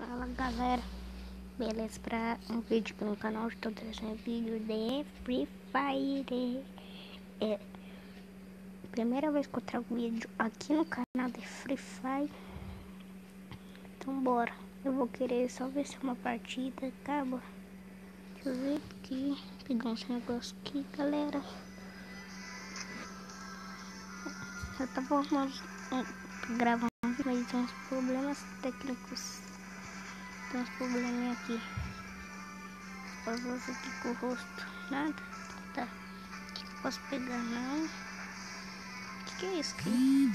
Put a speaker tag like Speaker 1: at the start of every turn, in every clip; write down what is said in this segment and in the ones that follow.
Speaker 1: Fala galera, beleza? Pra um vídeo aqui no canal, estou trazendo vídeo de Free Fire. É primeira vez que eu trago vídeo aqui no canal de Free Fire. Então bora, eu vou querer só ver se uma partida acaba. Deixa eu ver aqui, pegar uns negócios aqui galera. Eu tava arrumando, gravando, mas uns problemas técnicos. Tem uns probleminha aqui. Fazer aqui com o rosto. Nada? Tá. O que eu posso pegar? Não. O que, que é isso aqui?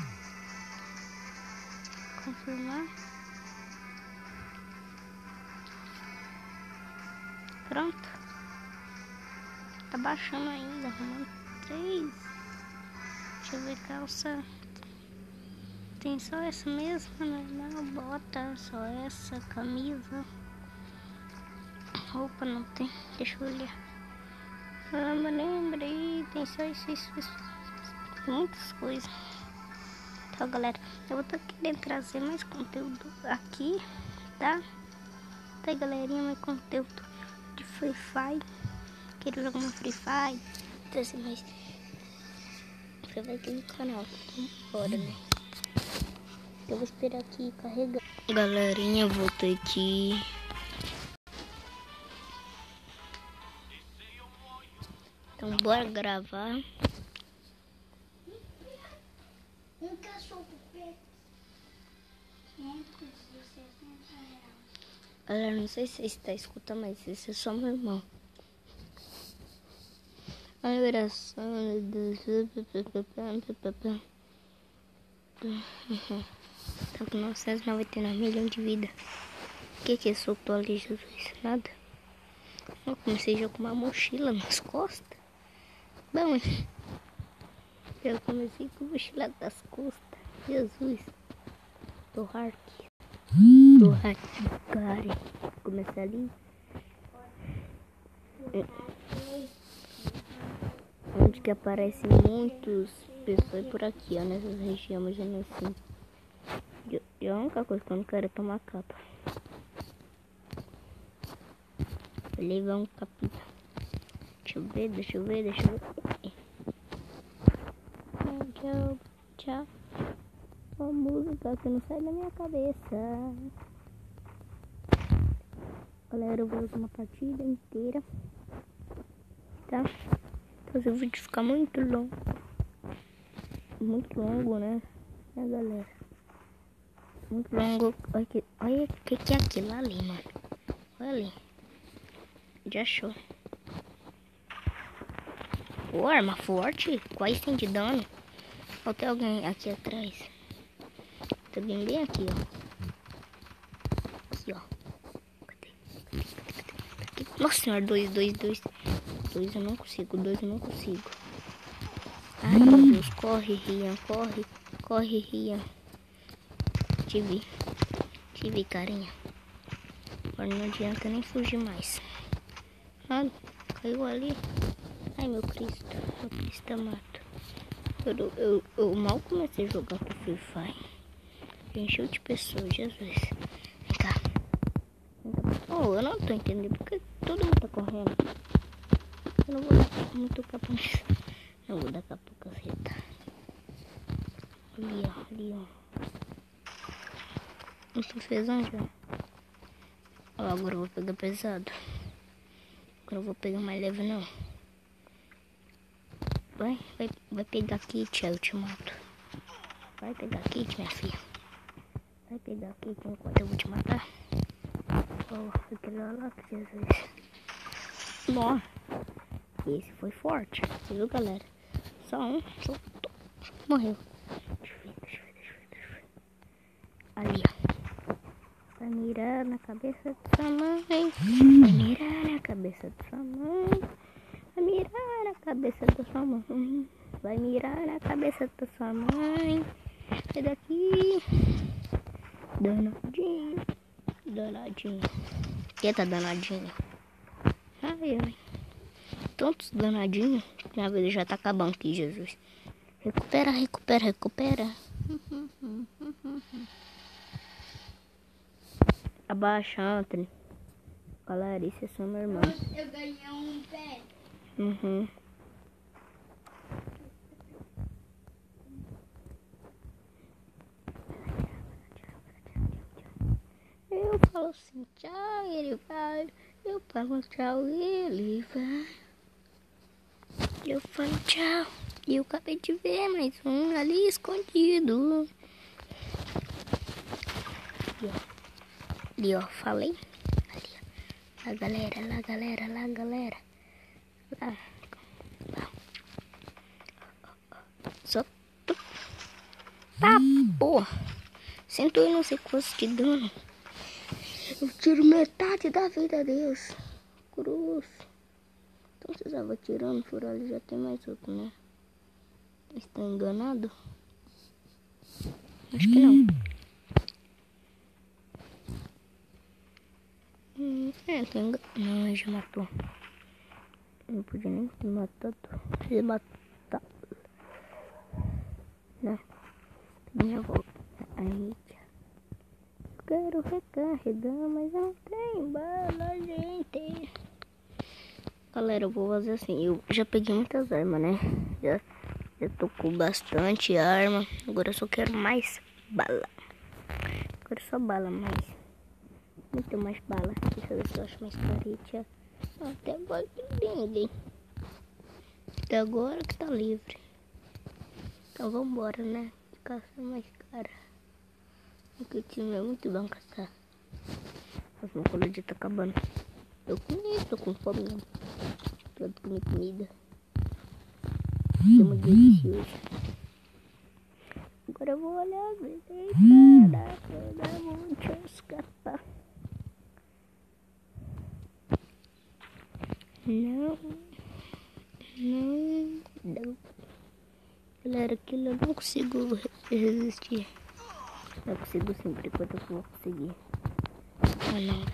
Speaker 1: Confirmar. Pronto. Tá baixando ainda. Arrumando três. Deixa eu ver calça. Tem só essa mesma, né? Não, bota só essa, camisa. Roupa não tem, deixa eu olhar. Ah, mas lembrei, tem só isso, isso, isso. Muitas coisas. Então, galera, eu vou estar querendo trazer mais conteúdo aqui, tá? Tá, galerinha, mais conteúdo de Free Fire. Quero jogar uma Free Fire, trazer mais... Free Fire aqui no canal. Então, bora, né? Eu vou esperar aqui carregar. Galerinha, voltei aqui. Então bora gravar.
Speaker 2: Um cachorro preto. 160 reais.
Speaker 1: Galera, não sei se você está escutando, mas esse é só meu irmão. A oração do... Tá com 999 milhões de vida. O que que é soltou ali, Jesus? Nada. Eu comecei já com uma mochila nas costas. Bom, eu comecei com mochila das costas. Jesus. Do Hark. Do Hark, cara. Começar ali. Onde que aparecem muitos pessoas por aqui, ó, nessas regiões, assim. E a única coisa que eu não quero é tomar capa. Vou levar um capita. Deixa eu ver, deixa eu ver, deixa eu ver. Tchau, tchau. Uma música que não sai da minha cabeça. Galera, eu vou usar uma partida inteira. Tá? Fazer o vídeo ficar muito longo. Muito longo, né? Né, galera? Muito longo. Olha, que, olha o que, que é aquilo ali, mano. Olha ali. Já achou. Pô, arma forte. Quase tem de dano. Ó, tem alguém aqui atrás. Tem alguém bem aqui, ó. Aqui, ó. Cadê? Cadê? Cadê? Cadê? Nossa senhora, dois, dois, dois. Dois eu não consigo, dois eu não consigo. Ai, meu Deus, corre, Rian, corre. Corre, Rian. Te vi. Te vi, carinha. Agora não adianta nem fugir mais. Ai, caiu ali. Ai, meu Cristo. Meu Cristo amado. Eu, eu, eu mal comecei a jogar com Free Fire. Encheu de pessoas, Jesus. Vem cá. Oh, eu não tô entendendo porque todo mundo tá correndo. Eu não vou dar muito nisso. Não vou dar capa caceta. Ali, ó. Ali, ó. Isso fez onde, ó. Agora eu vou pegar pesado. Agora eu vou pegar mais leve não. Vai, vai, vai pegar kit, eu te mato. Vai pegar kit, minha filha. Vai pegar kit enquanto eu vou te matar. Oh, aquele lá que. Esse foi forte. Viu, galera? Só um. Só... Morreu. Deixa eu ver, deixa eu ver, deixa eu ver, deixa eu ver. Ali, ó. Vai mirar na cabeça de sua mãe. Vai mirar na cabeça de sua mãe. Vai mirar na cabeça da sua mãe. Vai mirar na cabeça da sua mãe. Sai daqui. Danadinho. Danadinho. Tá danadinho? Ai, ai. Tantos danadinhos. Minha vida já tá acabando aqui, Jesus. Recupera, recupera, recupera. Abaixa, Anthony. Galera, isso é só meu irmão.
Speaker 2: Eu ganhei um pé.
Speaker 1: Uhum. Eu falo assim, tchau, ele vai. Eu falo tchau, ele vai. Eu falo tchau. E eu acabei de ver mais um ali escondido. Ó. Ali, ó, falei. Ali, ó. Lá, galera, lá, galera, lá, galera. Lá. Lá. Só. Tá, porra. 101 segundos de dano. Eu tiro metade da vida deles. Cruz. Então você estava tirando por ali, já tem mais outro, né? Está enganado? Acho que não. Hum, é, tem. Não, ele já matou. Não podia nem ter matado. Se matar. Não. Minha volta. Aí, quero recarregar, mas não tenho bala, gente. Galera, eu vou fazer assim. Eu já peguei muitas armas, né? Já, já tô com bastante arma. Agora eu só quero mais bala. Agora só bala mais. Muito mais bala. Eu ver se eu acho mais careta. Até agora que ninguém. Até agora que tá livre. Então vambora, né? Caça mais cara. Porque o time é muito bom caçar. Mas meu colete tá acabando. Eu comi, tô com fome não. Tô de comer comida. Tô muito delicioso. Agora eu vou olhar a direita. Dá pra dar muito escapar. Não. Não. Não. Galera, aquilo eu não consigo resistir. Eu consigo sim, por enquanto eu vou conseguir. Ah não.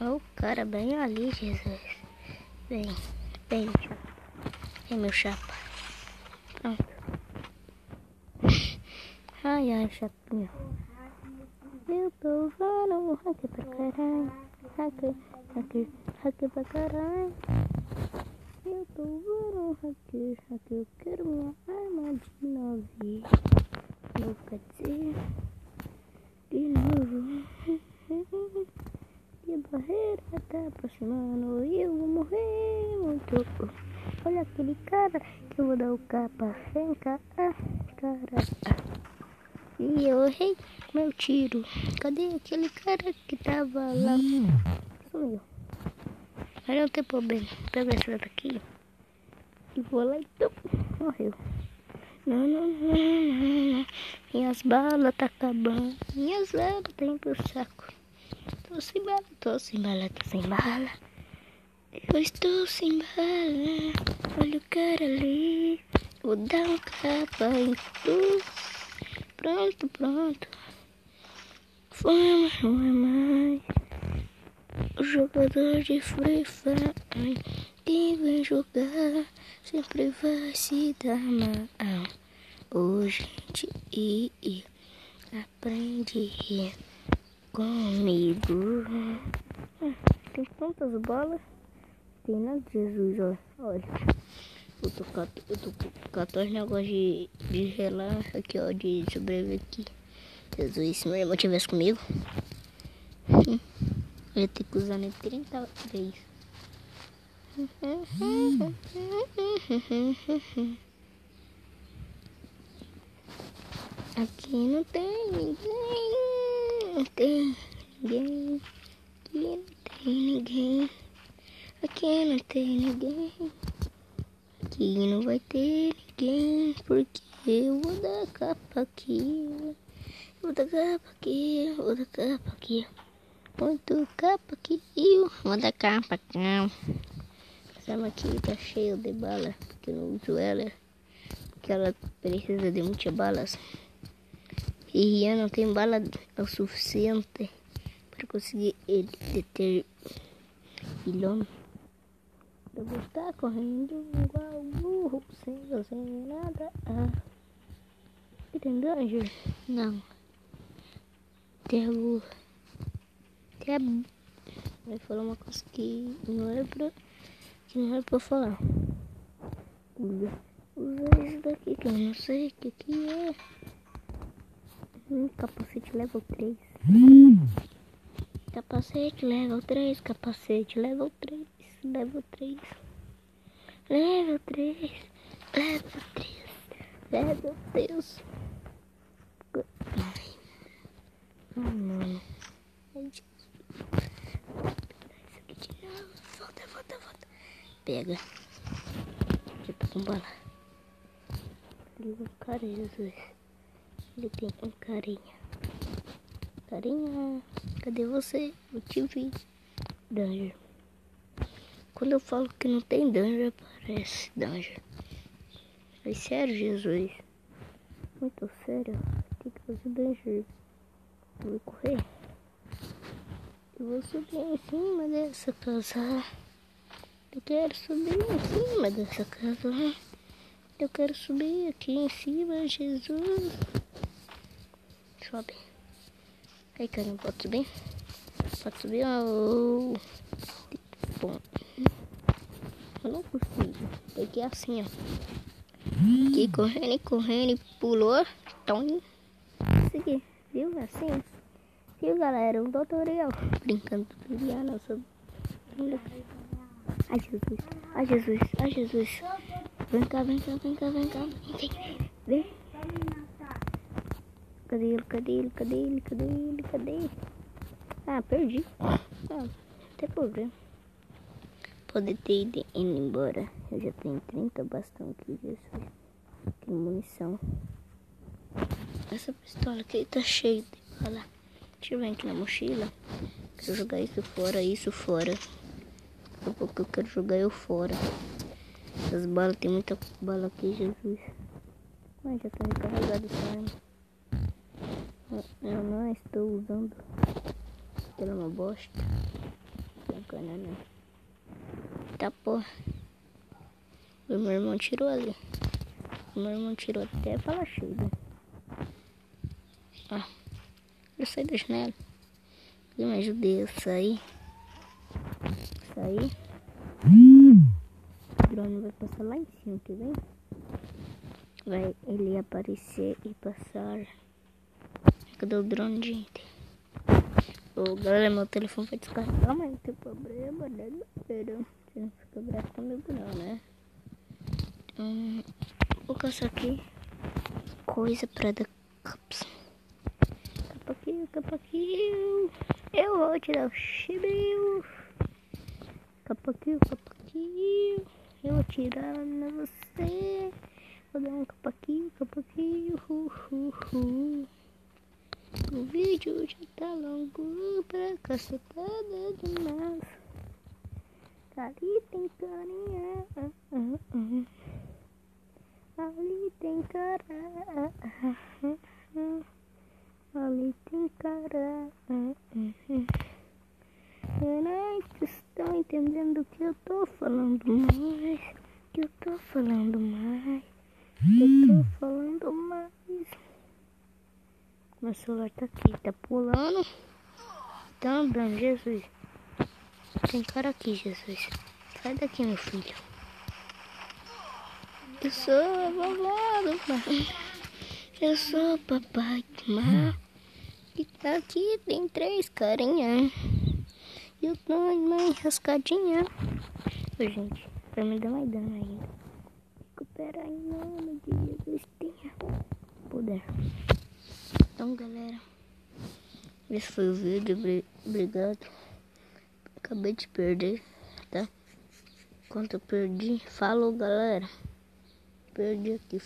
Speaker 1: Olha o cara bem ali, Jesus. Vem, vem. Vem, meu chapa. Pronto. Ai, ai, chapinha. Eu tô usando um hack pra caralho. Hack, hack, hack pra caralho. Eu tô usando um hack, hack. Eu quero minha arma de. Não quer dizer. De novo. E a barreira tá aproximando e eu vou morrer muito. Olha aquele cara que eu vou dar o capa sem cara. cara. E eu errei meu tiro. Cadê aquele cara que tava lá? Mas não tem problema. Pega essa daqui. E vou lá e tum, morreu. Não, não, não, não. Minhas balas tá acabando. Minhas balas tá indo pro saco. Tô sem bala, tô sem bala, tô sem bala. Eu estou sem bala. Olha o cara ali. Vou dar um capa em tu. Pronto, pronto. Fama não é mais. Jogador de Free Fire. Quem vem jogar sempre vai se dar mal. Hoje gente e, aprende comigo. Tem quantas bolas? Tem nada de Jesus, ó. Olha. Eu tô, eu tô com 14 negócios de, de relaxa aqui, ó, de sobreviver aqui. Jesus, se meu irmão tivesse comigo, eu ia ter que usar nem 30 vezes. Aqui não tem ninguém, não tem ninguém, aqui não tem ninguém, aqui não tem ninguém, aqui não vai ter ninguém, porque eu vou dar capa aqui, vou dar capa aqui, vou dar capa aqui, muito capa aqui, dar capa aqui. Essa aqui tá cheia de bala, porque eu não uso ela, porque ela precisa de muitas balas. E Rian não tem bala o suficiente para conseguir ele deter Ilon. Eu vou estar correndo igual burro, sem sem nada. Ah. Tem? Não. Tem lua. Que é. Vai falar uma coisa que não é pra. que não é pra falar. Usa, isso daqui que eu não sei o que, que é. Hum, capacete level 3. Capacete level 3, capacete level 3, level 3. Level 3, level 3, level 3. Ai, ai mano. Ai, Jesus. Isso aqui de novo. Volta, volta, volta. Pega. Tá com bala. Ali um cara, Jesus. Ele tem um carinha. Carinha, cadê você? Eu te vi. Danger. Quando eu falo que não tem danger, aparece danger. É sério, Jesus. Muito sério. Tem que fazer danger. Eu vou correr. Eu vou subir em cima dessa casa. Eu quero subir em cima dessa casa. Eu quero subir aqui em cima, Jesus. Sobe. Aí, cara, não pode subir? Pode subir? Oh. Bom. Eu não consigo. Porque é assim, ó. Aqui, correndo, correndo, pulou. Tom. Consegui. Viu? Assim. Viu, galera? Um tutorial. Brincando tutorial. Nossa. Ai, Jesus. Ai, Jesus. Ai, Jesus. Vem cá, vem cá, vem cá, vem cá. Vem. Cadê ele? Cadê ele? Cadê ele? Cadê ele? Cadê ele? Ah, perdi. Ah, não tem problema. Pode ter ido embora. Eu já tenho 30 bastão aqui, Jesus. Tem munição. Essa pistola aqui tá cheia de bala. Deixa eu ver aqui na mochila. Quero jogar isso fora, isso fora. A pouco eu quero jogar eu fora. As balas, tem muita bala aqui, Jesus. Mas já tá recarregado arma. Eu não estou usando. Ela é uma bosta. Bacana, né? Tá porra. O meu irmão tirou ali. O meu irmão tirou até fala chega. Ah, eu saí da janela. Ele me ajudei a sair. Sair. O drone vai passar lá em cima, quer ver? Vai ele aparecer e passar. Cadê o drone, gente? Ô, galera, meu telefone vai descarregar, mas não tem problema, né, não fica bravo comigo não, né? Hum, vou caçar aqui coisa pra dar caps. Capaquinho, capaquinho. Eu vou tirar o chibio. Capaquinho, capaquinho. Eu vou tirar na você. Vou dar um capaquinho, capaquinho. Uh, uh, uh. O vídeo já tá longo pra cacetada demais. Ali tem carinha. Ali tem cara. Ali tem cara. Vocês entendendo que eu tô falando mais. Que eu tô falando mais. Que eu tô falando mais. Meu celular tá aqui, tá pulando. Tá andando, Jesus. Tem cara aqui, Jesus. Sai daqui, meu filho. Eu sou vovó do mar. Eu sou o papai do mar. E tá aqui tem três carinha. E eu tô uma enrascadinha. Ô, gente, pra me dar mais dano ainda. Recupera em nome de Jesus. Tenha poder. Então, galera, esse foi o vídeo. Obrigado. Acabei de perder, tá? Quanto eu perdi, falou, galera. Perdi aqui.